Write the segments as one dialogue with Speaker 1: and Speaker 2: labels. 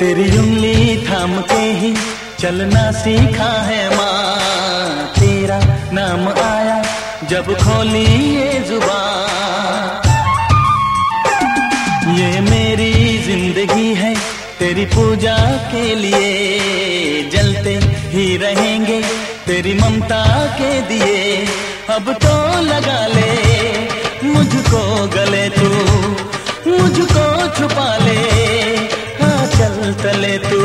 Speaker 1: तेरी
Speaker 2: उंगली थाम के ही चलना सीखा है माँ। तेरा नाम आया जब खोली ये ज़ुबान। ये मेरी ज़िंदगी है तेरी पूजा के लिए। जलते ही रहेंगे तेरी ममता के दिए। अब तो लगा ले मुझको गले तू, मुझको छुपा ले। तले तू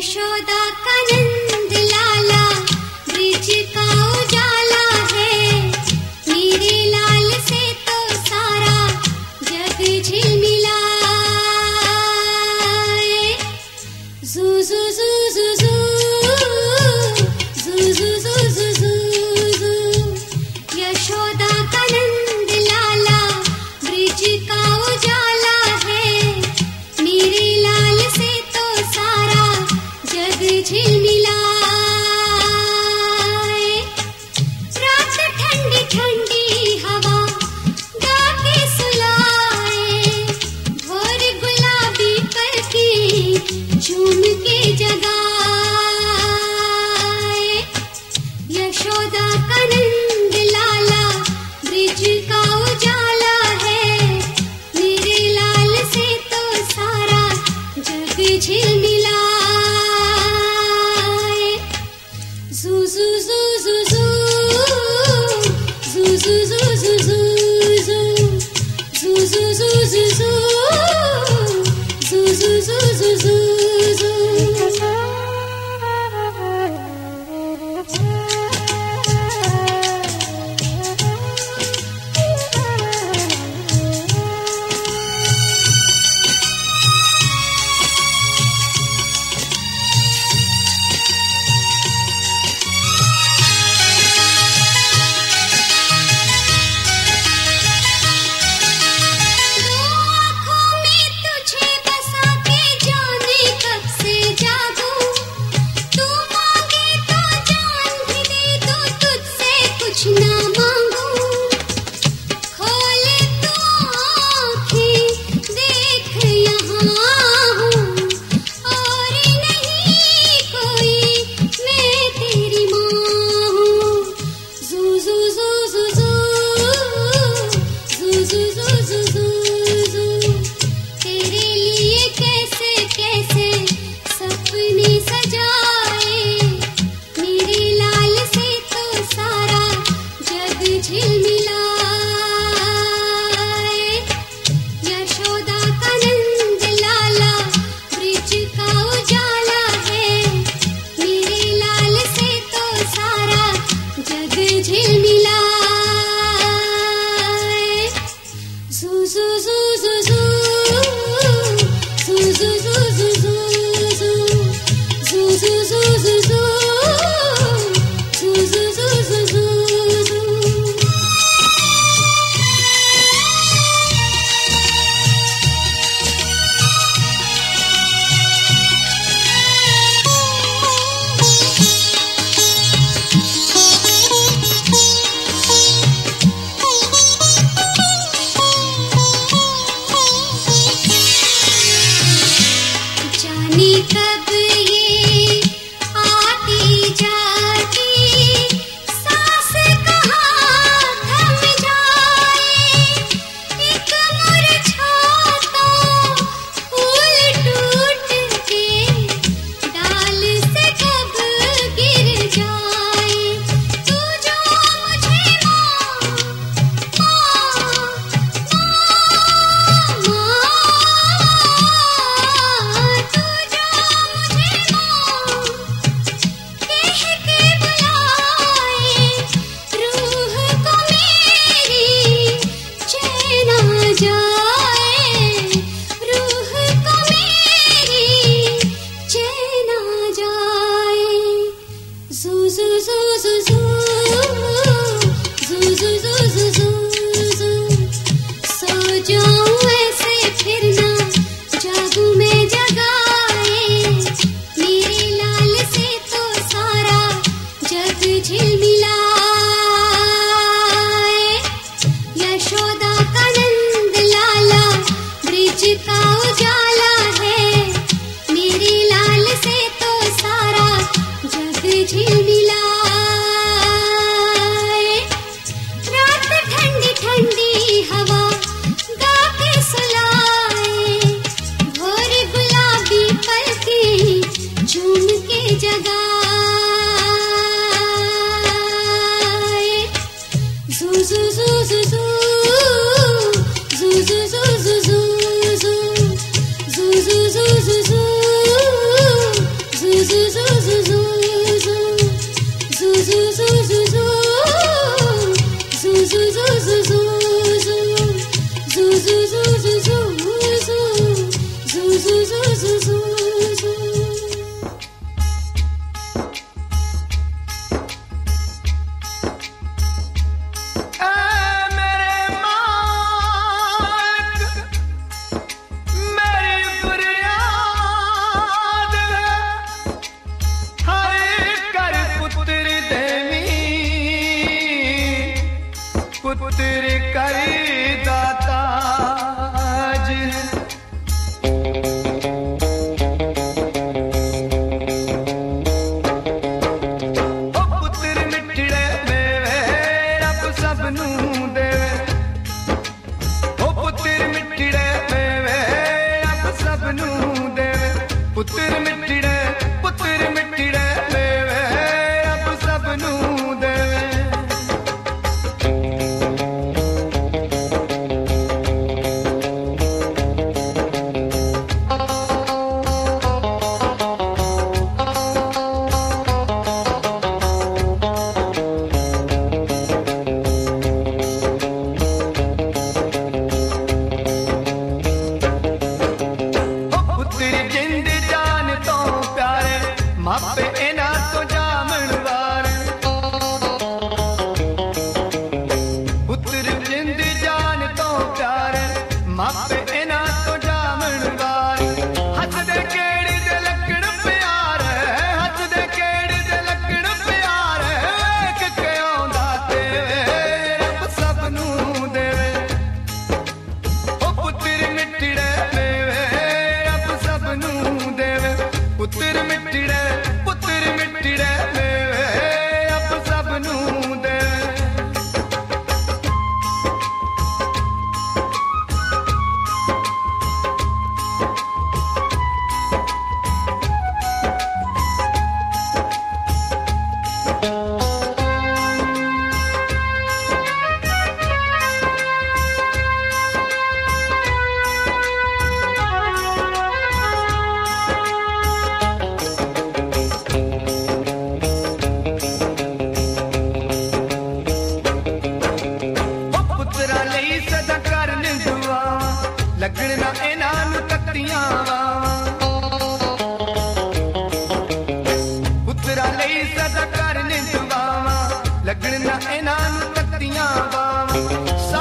Speaker 1: यशोदा
Speaker 3: ਸਭ ਨੂੰ ਦੇਵੇ। ਪੁੱਤਰ ਮਿੱਟੜਾ ਪੁੱਤਰ ਮਿੱਟੜਾ ਮੇਰਾ ਇਹਨਾਂ ਨੂੰ ਕੱਤੀਆਂ
Speaker 4: ਬਾਵਾਂ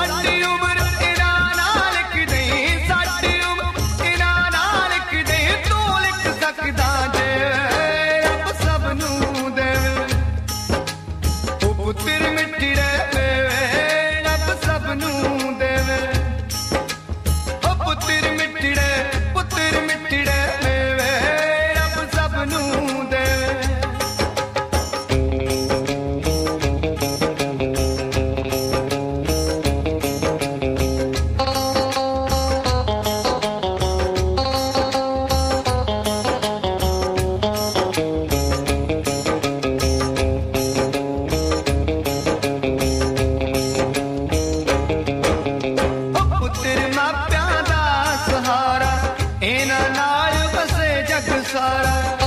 Speaker 4: dejarás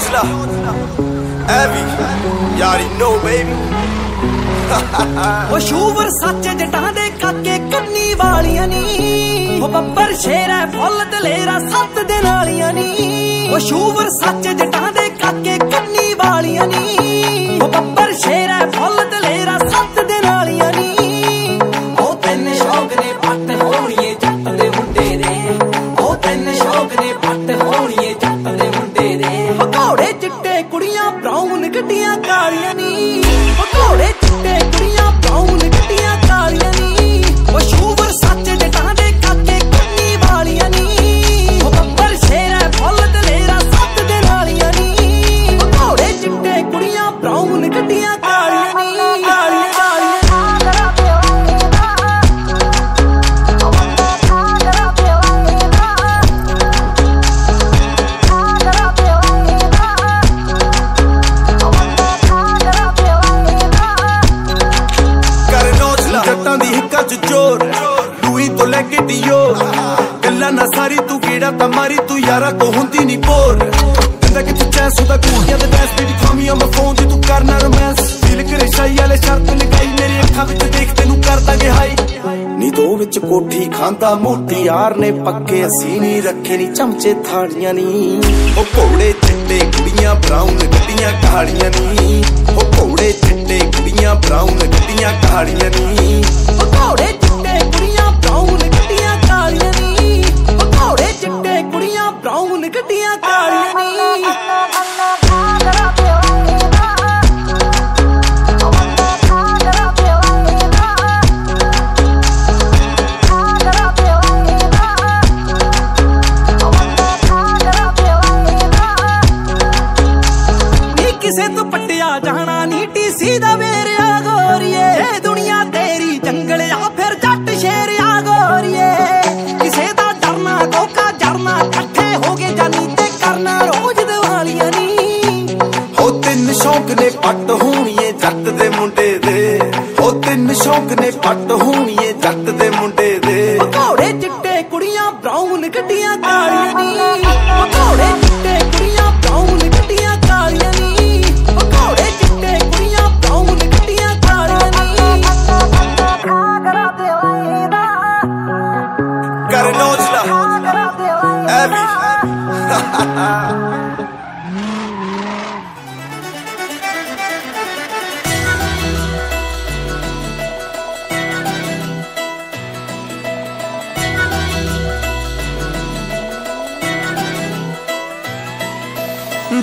Speaker 4: Hustler, Abby, you already baby.
Speaker 5: ਉਹ ਸ਼ੂਵਰ ਸੱਚ ਜਟਾਂ ਦੇ ਕਾਕੇ ਕੰਨੀ ਵਾਲੀਆਂ ਨੀ। ਉਹ ਬੱਬਰ ਸ਼ੇਰ ਐ ਫੁੱਲ ਦਲੇਰਾ ਸੱਤ ਦੇ ਨਾਲੀਆਂ ਨੀ। ਉਹ ਸ਼ੂਵਰ ਸੱਚ ਜਟਾਂ ਦੇ ਕਾਕੇ ਕੰਨੀ ਵਾਲੀਆਂ ਨੀ। ਦਾ
Speaker 4: ਮੋਟੀ ਯਾਰ ਨੇ ਪੱਕੇ ਅਸੀਂ ਨਹੀਂ ਰੱਖੇ ਨੀ, ਚਮਚੇ ਥਾਲੀਆਂ ਨਹੀਂ ਉਹ ਘੋੜੇ ਚਿੱਟੇ ਕੁੜੀਆਂ ਬਰਾਊਨ ਗੱਡੀਆਂ, ਕਹਾੜੀਆਂ ਨਹੀਂ ਉਹ ਘੋੜੇ ਚਿੱਟੇ ਕੁੜੀਆਂ ਬਰਾਊਨ ਗੱਡੀਆਂ, ਕਹਾੜੀਆਂ ਨਹੀਂ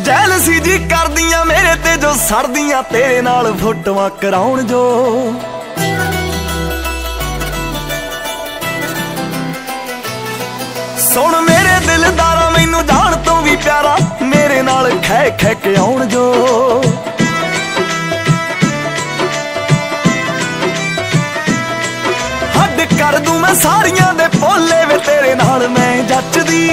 Speaker 2: ਜੈਲਸੀ ਜੀ ਕਰਦੀਆਂ ਮੇਰੇ ਤੇ ਜੋ ਸਰਦੀਆਂ, ਤੇਰੇ ਨਾਲ ਫੋਟੋਆਂ ਕਰਾਉਣ ਜੋ। ਸੁਣ ਮੇਰੇ ਦਿਲਦਾਰਾ, ਮੈਨੂੰ ਜਾਣ ਤੋਂ ਵੀ ਪਿਆਰਾ, ਮੇਰੇ ਨਾਲ ਖਹਿ ਖਹਿ ਕੇ ਆਉਣ ਜੋ। ਹੱਦ ਕਰ ਦੂੰ ਮੈਂ ਸਾਰੀਆਂ ਦੇ ਪੋਲੇ ਵੇ, ਤੇਰੇ ਨਾਲ ਮੈਂ ਜੱਚਦੀ।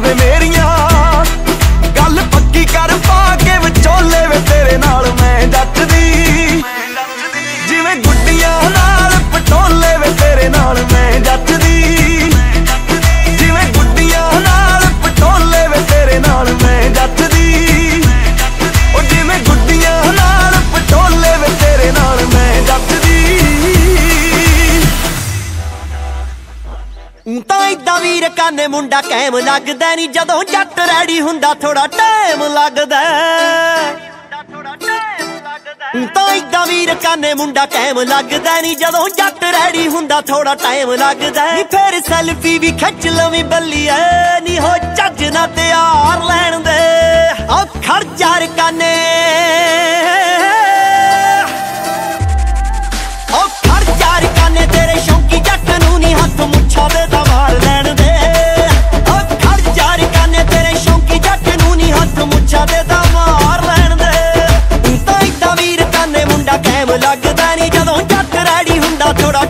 Speaker 2: ਵੇ ਮੇਰੀਆਂ ਮੁੰਡਾ ਕੈਮ ਲੱਗਦਾ ਨਹੀਂ ਜਦੋਂ ਜੱਟ ਰੈਡੀ ਹੁੰਦਾ ਥੋੜਾ ਟਾਈਮ ਲੱਗਦਾ। ਤਾਂ ਇਦਾਂ ਵੀਰ ਕਾਨੇ ਮੁੰਡਾ ਟਾਈਮ ਲੱਗਦਾ ਨਹੀਂ ਜਦੋਂ ਜੱਟ ਰੈਡੀ ਹੁੰਦਾ ਥੋੜਾ ਟਾਈਮ ਲੱਗਦਾ। ਨਹੀਂ ਫੇਰ ਸੈਲਫੀ ਵੀ ਖਿੱਚ ਲਵੀਂ ਬੱਲੀਏ ਨਹੀਂ ਹੋ ਚੱਜ ਨਾ ਤਿਆਰ ਲੈਣ ਦੇ। ਆ ਖੜ ਯਾਰ ਕਾਨੇ। ਓ ਖੜ ਯਾਰ ਕਾਨੇ, ਤੇਰੇ
Speaker 6: ਸ਼ੌਂਕੀ ਜੱਟ ਨੂੰ ਨਹੀਂ ਹੱਥ ਮੁੱਛਾਂ ਦੇ ਦਵਾਰ ਲੈਣ ਹੱਥ ਮੁੱਛਾਂ ਤਾਂ ਇਦਾਂ ਵੀਰ ਤਾਨੇ ਮੁੰਡਾ ਕੈਮ ਲੱਗਦਾ ਨਹੀਂ ਜਦੋਂ ਜੱਟ ਰੈਡੀ ਹੁੰਦਾ ਥੋੜਾ